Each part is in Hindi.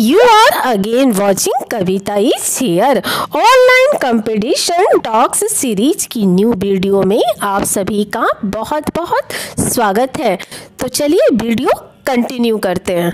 you are again watching Kavita is share online competition talks series की न्यू वीडियो में आप सभी का बहुत बहुत स्वागत है। तो चलिए वीडियो कंटिन्यू करते हैं।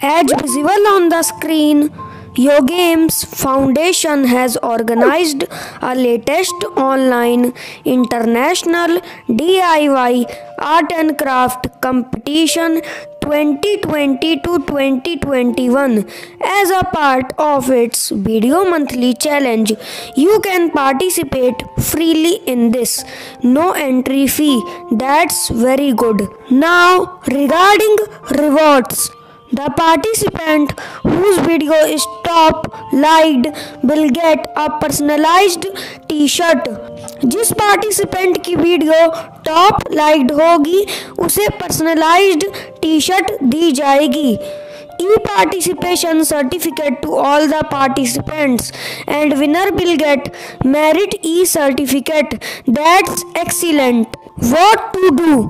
As visible on the screen, Your Games Foundation has organized a latest online international DIY art and craft competition 2020 to 2021 as a part of its video monthly challenge you can participate freely in this. No entry fee. That's very good. Now regarding rewards the participant whose video is top liked will get a personalized t-shirt. जिस पार्टिसिपेंट की वीडियो टॉप लाइक्ड होगी, उसे पर्सनलाइज्ड टी शर्ट दी जाएगी। E participation certificate to all the participants and winner will get merit e certificate that's excellent what to do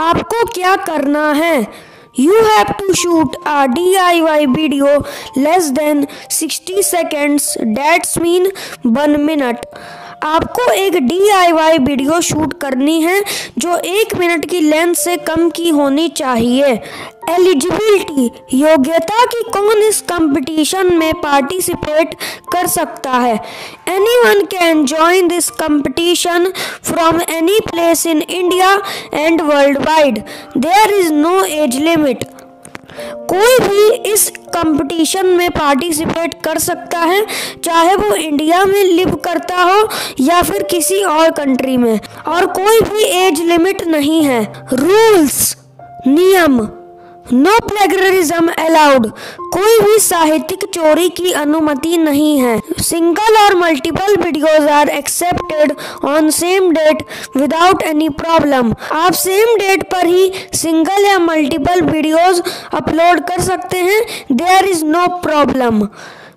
आपको क्या करना है? You have to shoot a DIY video less than 60 seconds. That's mean 1 minute. आपको एक डीआईवाई वीडियो शूट करनी है, जो एक मिनट की लेंथ से कम की होनी चाहिए। एलिजिबिलिटी योग्यता की कौन इस कंपटीशन में पार्टिसिपेट कर सकता है? Any one can join this competition from any place in India and worldwide there is no age limit कोई भी इस कंपटीशन में पार्टिसिपेट कर सकता है, चाहे वो इंडिया में लिव करता हो या फिर किसी और कंट्री में। और कोई भी एज लिमिट नहीं है। रूल्स नियम नो प्लेगरिज्म अलाउड कोई भी साहित्यिक चोरी की अनुमति नहीं है। सिंगल और multiple videos are accepted on same date without any problem आप सेम डेट पर ही सिंगल या मल्टीपल वीडियोज़ अपलोड कर सकते हैं। There is no problem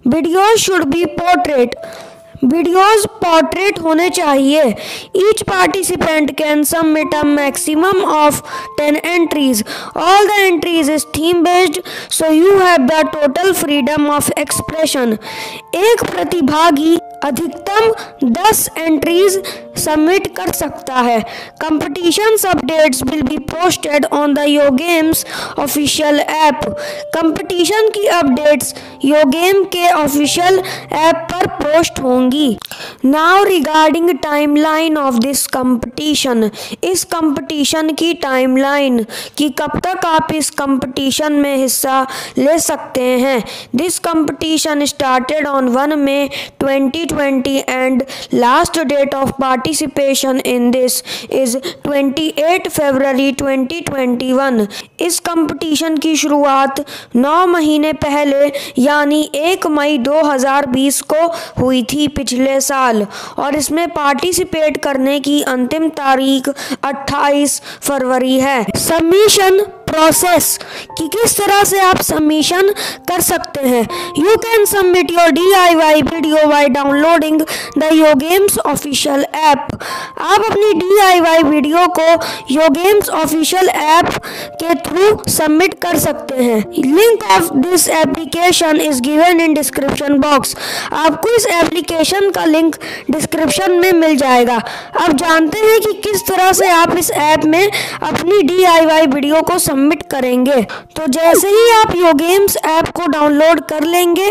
video should be portrait videos portrait होने चाहिए। Each participant can submit a maximum of ten entries. All the entries is theme based, so you have the total freedom of expression. एक प्रतिभागी अधिकतम 10 एंट्रीज सबमिट कर सकता है। Competition updates will be posted on the Yo Games official app competition की अपडेट्स यो गेम के ऑफिशियल ऐप पर पोस्ट होंगी। Now regarding timeline of this competition इस कंपटीशन की टाइमलाइन कि कब तक आप इस कंपटीशन में हिस्सा ले सकते हैं। This competition started on one May 2020 and last date of participation in this is 28 फरवरी 2021 इस कंपटीशन की शुरुआत 9 महीने पहले, यानी 1 मई 2020 को हुई थी पिछले साल, और इसमें पार्टिसिपेट करने की अंतिम तारीख 28 फरवरी है। सबमिशन प्रोसेस कि किस तरह से आप सबमिशन कर सकते हैं। You can submit your D I Y video by downloading the Yo Games official app आप अपनी डी आई वाई वीडियो को यो गेम्स ऑफिशियल ऐप के थ्रू सबमिट कर सकते हैं। Link of this application is given in description box आपको इस एप्लीकेशन का लिंक डिस्क्रिप्शन में मिल जाएगा। आप जानते हैं कि किस तरह से आप इस ऐप में अपनी डी आई वाई वीडियो को सबमिट सबमिट करेंगे। तो जैसे ही आप यो गेम्स ऐप को डाउनलोड कर लेंगे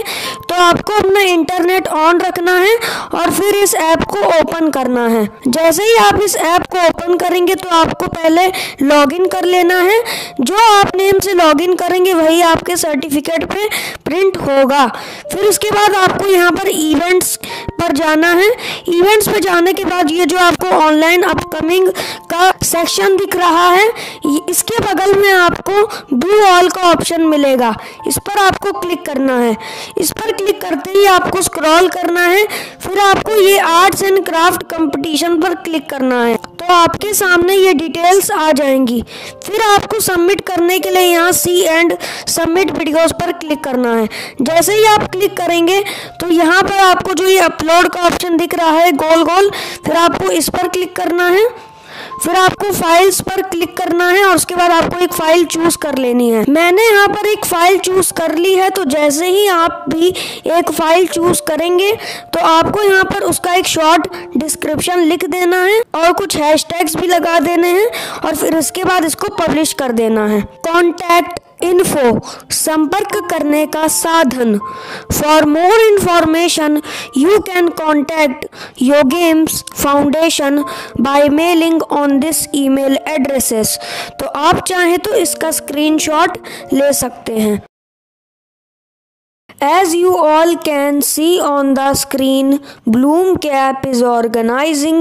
तो आपको अपना इंटरनेट ऑन रखना है और फिर इस ऐप को ओपन करना है। जैसे ही आप इस ऐप को ओपन करेंगे तो आपको पहले लॉगिन कर लेना है। जो आप नेम से लॉगिन करेंगे, वही आपके सर्टिफिकेट पे प्रिंट होगा। फिर उसके बाद आपको यहाँ पर इवेंट्स पर जाना है। इवेंट्स पर जाने के बाद ये जो आपको ऑनलाइन अपकमिंग का सेक्शन दिख रहा है इसके बगल में आपको ब्लू ऑल का ऑप्शन मिलेगा। इस पर आपको क्लिक करना है। इस पर क्लिक करते ही आपको स्क्रॉल करना है। फिर आपको ये आर्ट्स एंड क्राफ्ट कंपटीशन पर क्लिक करना है। तो आपके सामने ये डिटेल्स आ जाएँगी। फिर आपको सबमिट करने के लिए यहाँ सी एंड सबमिट वीडियोस पर क्लिक करना है। जैसे ही आप क्लिक करेंगे तो यहाँ पर आपको जो ये अपलोड का ऑप्शन दिख रहा है गोल गोल फिर आपको इस पर क्लिक करना है। फिर आपको फाइल्स पर क्लिक करना है और उसके बाद आपको एक फ़ाइल चूज़ कर लेनी है। मैंने यहाँ पर एक फ़ाइल चूज़ कर ली है तो जैसे ही आप भी एक फ़ाइल चूज़ करेंगे तो आपको यहाँ पर उसका एक शॉर्ट डिस्क्रिप्शन लिख देना है और कुछ हैशटैग्स भी लगा देने हैं और फिर इसके बाद इसको पब्लिश कर देना है। कॉन्टैक्ट इन्फो संपर्क करने का साधन। For more information you can contact Yo Games foundation by mailing on this email addresses तो आप चाहें तो इसका स्क्रीनशॉट ले सकते हैं। As you all can see on the screen, Bloom Cap is organizing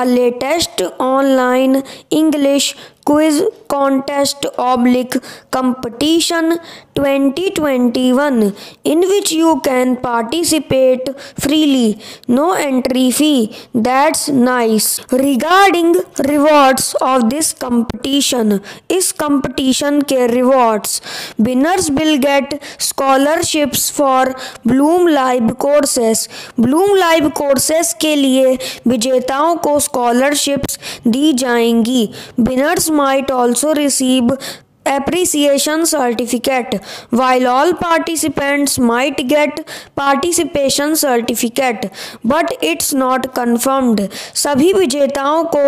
a latest online English quiz contest oblique competition 2021 in which you can participate freely no entry fee that's nice regarding rewards of this competition इस कंपटीशन के rewards winners will get scholarships for Bloom Live courses Bloom Live courses के लिए विजेताओं को स्कॉलरशिप्स दी जाएँगी. Winners might also receive appreciation certificate while all participants might get participation certificate but it's not confirmed सभी विजेताओं को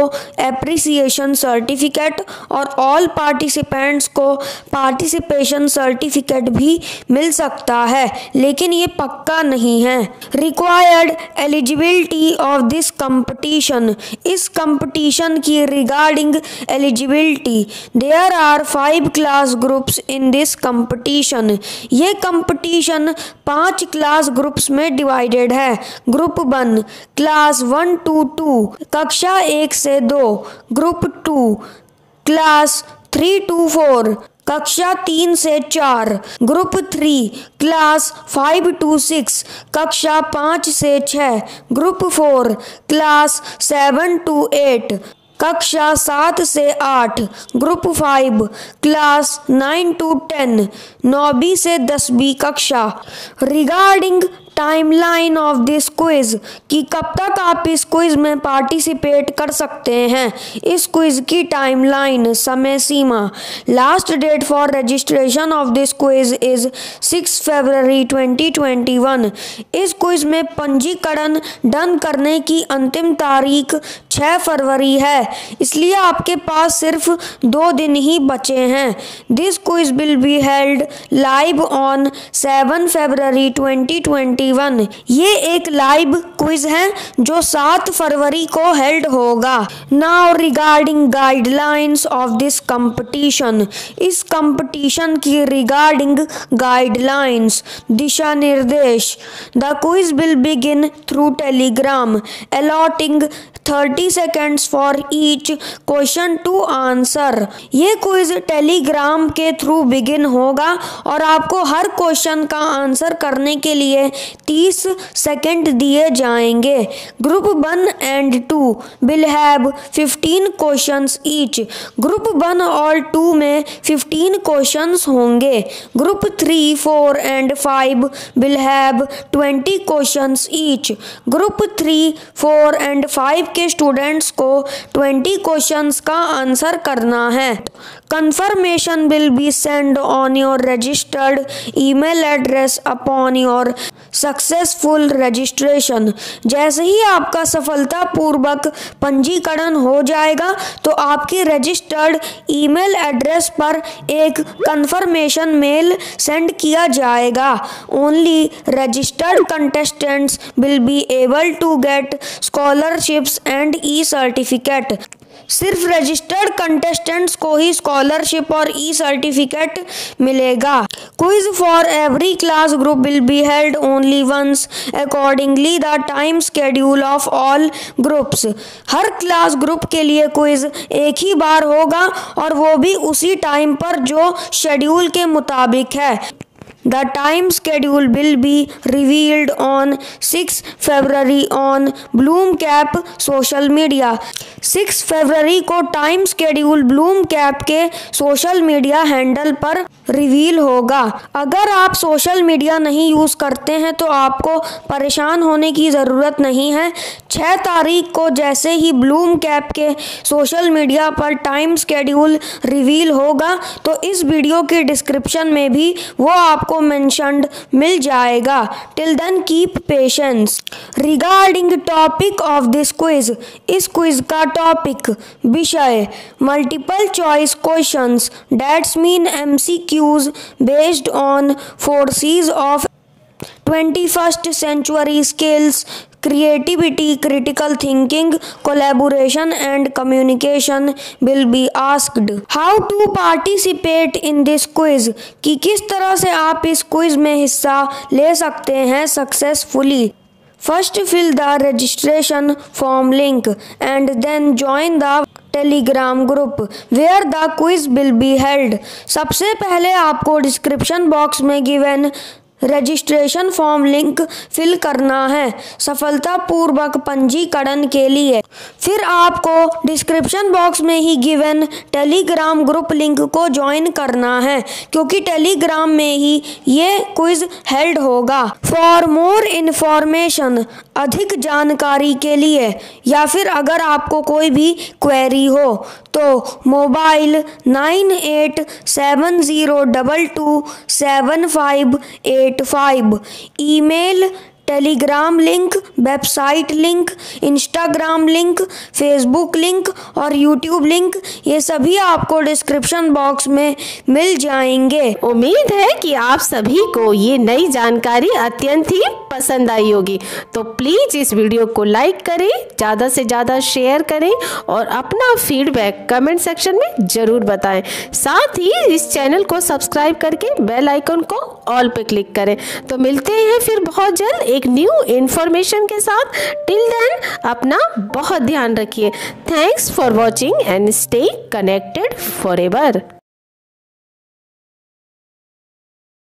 appreciation certificate और all participants को participation certificate भी मिल सकता है लेकिन ये पक्का नहीं है required eligibility of this competition इस competition की regarding eligibility there are five five class groups in this competition ये कंपटीशन पाँच क्लास ग्रुप्स में डिवाइडेड है। Group one class one to two कक्षा एक से दो group two class three to four कक्षा तीन से चार group three class five to six कक्षा पाँच से छः group four class seven to eight कक्षा सात से आठ, group five, class nine to ten नौवीं से दसवीं कक्षा। Regarding timeline of this quiz कि कब तक आप इस क्विज में पार्टिसिपेट कर सकते हैं। इस क्विज की टाइमलाइन समय सीमा last date for registration of this quiz is six February 2021 इस क्विज में पंजीकरण डन करने की अंतिम तारीख 6 फरवरी है। इसलिए आपके पास सिर्फ़ दो दिन ही बचे हैं। This quiz will be held live on 7 February 2020 2021 ये एक लाइव क्विज है जो 7 फरवरी को हेल्ड होगा। Now regarding guidelines of this competition इस कंपटीशन की रिगार्डिंग गाइडलाइंस दिशा निर्देश। The quiz will begin through Telegram allotting thirty seconds for each question to answer ये क्विज टेलीग्राम के थ्रू बिगिन होगा और आपको हर क्वेश्चन का आंसर करने के लिए तीस सेकेंड दिए जाएँगे। Group one and two will have fifteen question each group one और टू में फिफ्टीन क्वेश्चन होंगे। Group three four and five will have twenty question each group three four and five के स्टूडेंट्स को ट्वेंटी क्वेश्चंस का आंसर करना है। Will be send on your registered email address upon your successful registration जैसे ही आपका सफलतापूर्वक पंजीकरण हो जाएगा तो आपकी रजिस्टर्ड ईमेल एड्रेस पर एक कंफर्मेशन मेल सेंड किया जाएगा। Only registered contestants will be able to get scholarships and e certificate सिर्फ़ रजिस्टर्ड कंटेस्टेंट्स को ही स्कॉलरशिप और ई सर्टिफिकेट मिलेगा। Quiz for every class group will be held only once accordingly the time schedule of all groups her class group के लिए क्विज एक ही बार होगा और वो भी उसी टाइम पर जो शेड्यूल के मुताबिक है। The time schedule will be revealed on 6 February on Bloom Cap social media. 6 फरवरी को टाइम स्केड्यूल ब्लूम कैप के सोशल मीडिया हैंडल पर रिवील होगा अगर आप सोशल मीडिया नहीं यूज़ करते हैं तो आपको परेशान होने की ज़रूरत नहीं है 6 तारीख को जैसे ही ब्लूम कैप के सोशल मीडिया पर टाइम स्केड्यूल रिवील होगा तो इस वीडियो के डिस्क्रिप्शन में भी वो आपको मैंशनड मिल जाएगा. Till then keep patience regarding topic of this quiz इस क्विज का टॉपिक विषय multiple choice questions that's mean MCQs based on four Cs of 21st century skills creativity critical thinking collaboration and communication will be asked how to participate in this quiz कि किस तरह से आप इस क्विज में हिस्सा ले सकते हैं successfully first fill the registration form link and then join the Telegram group where the quiz will be held सबसे पहले आपको डिस्क्रिप्शन बॉक्स में given registration form link fill करना है। सफलतापूर्वक पंजीकरण के लिए। फिर आपको डिस्क्रिप्शन बॉक्स में ही गिवन टेलीग्राम ग्रुप लिंक को ज्वाइन करना है, क्योंकि टेलीग्राम में ही ये क्विज हेल्ड होगा। फॉर मोर इन्फॉर्मेशन अधिक जानकारी के लिए, या फिर अगर आपको कोई भी क्वेरी हो तो mobile nine eight seven zero double two seven five eight five email Telegram link, website link, Instagram link, Facebook link और यूट्यूब लिंक, ये सभी आपको डिस्क्रिप्शन बॉक्स में मिल जाएँगे। उम्मीद है कि आप सभी को ये नई जानकारी अत्यंत ही पसंद आई होगी। तो प्लीज़ इस वीडियो को लाइक करें, ज़्यादा से ज़्यादा शेयर करें और अपना फीडबैक कमेंट सेक्शन में ज़रूर बताएँ। साथ ही इस चैनल को सब्सक्राइब करके बेल आइकन को ऑल पे क्लिक करें। तो मिलते हैं फिर बहुत जल्द एक न्यू इन्फॉर्मेशन के साथ टिल देन अपना बहुत ध्यान रखिए। Thanks for watching and stay connected forever